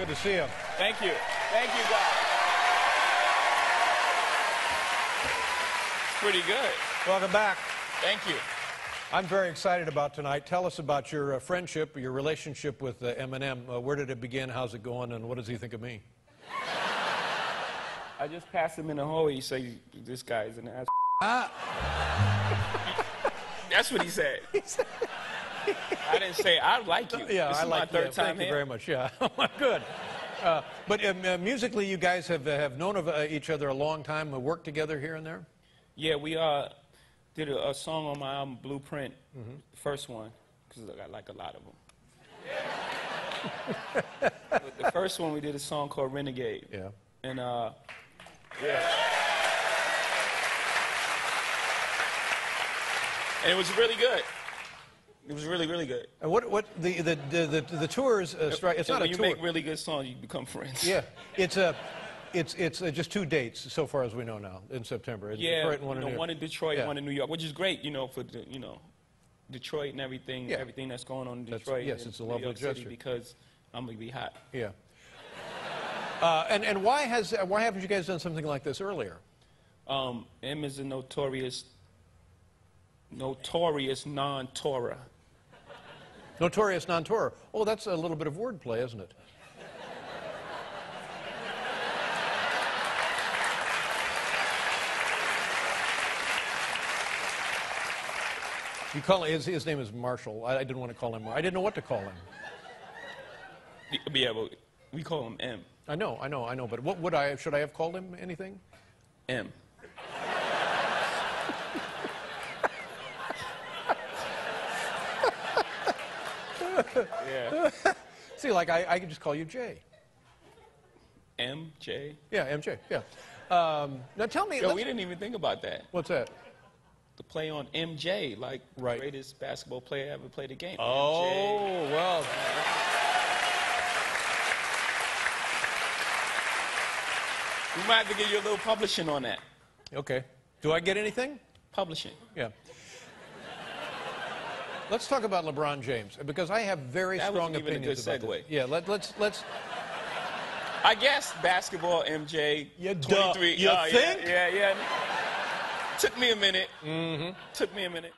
Good to see you. Thank you. Thank you, guys. It's pretty good. Welcome back. Thank you. I'm very excited about tonight. Tell us about your uh, friendship, your relationship with uh, Eminem. Uh, where did it begin? How's it going? And what does he think of me? I just passed him in the hallway. He said, "This guy is an ass." Ah. That's what he said. I didn't say I like you. Yeah, this I is like my third yeah, time Thank you very much. Yeah, good. Uh, but um, uh, musically, you guys have uh, have known of uh, each other a long time. Uh, worked together here and there. Yeah, we uh did a, a song on my album Blueprint, Mm-hmm. first one, because I like a lot of them. The first one we did a song called Renegade. Yeah. And uh, yeah. And it was really good. It was really, really good. And what what the the the the, the tours? Uh, stri- it's And not a when you tour. make really good songs, you become friends. yeah, it's a. It's it's uh, just two dates so far as we know now in September. It's Yeah, Detroit and one you in know, New York. one in Detroit, Yeah. one in New York, which is great, you know, for the, you know, Detroit and everything, Yeah. everything that's going on in That's- Detroit. yes, it's a New lovely York City gesture. because I'm gonna be hot. Yeah. Uh, and and why has uh, why haven't you guys done something like this earlier? Um, M is a notorious, notorious non-tourer. Notorious non-tourer. Oh, that's a little bit of wordplay, isn't it? You call his, his name is Marshall. I, I didn't want to call him. I didn't know what to call him. Yeah, but we call him M. I know, I know, I know. But what would I? Should I have called him anything? M. yeah. See, like I, I could just call you Jay. M, J. Yeah, MJ. Yeah. Um, now tell me. Yo, we didn't even think about that. what's that? The play on MJ, like Right. greatest basketball player ever played the game. MJ. Oh well. We might have to give you a little publishing on that. Okay. Do I get anything? Publishing. Yeah. Let's talk about LeBron James because I have very That strong wasn't even a opinions good about this. segue. Yeah, let, let's let's. I guess basketball, MJ. Yeah, duh. 23. You oh, yeah. Yeah, yeah. Took me a minute. Mm-hmm. Took me a minute.